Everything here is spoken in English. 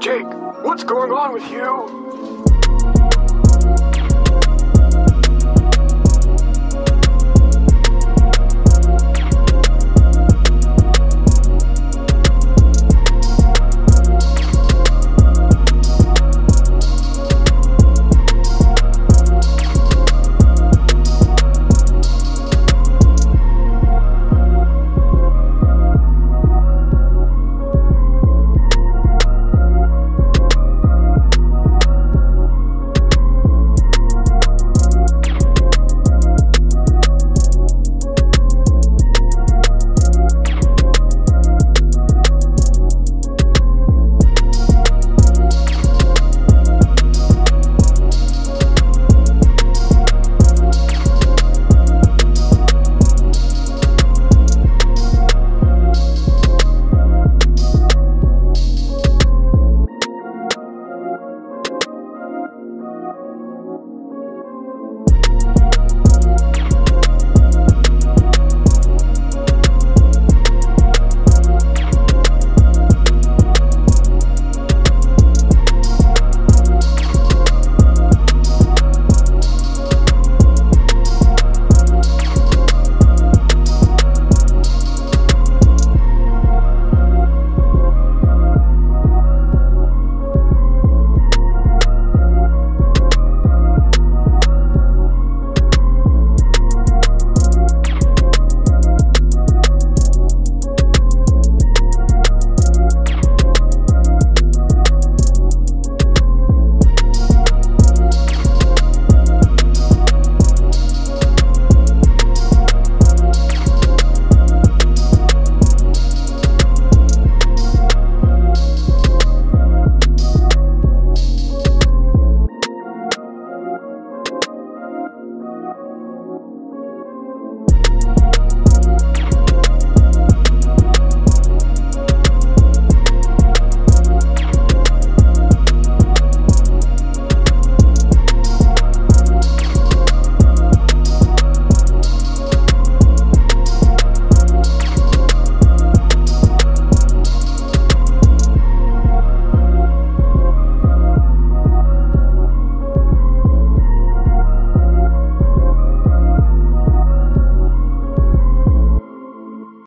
Jake, what's going on with you?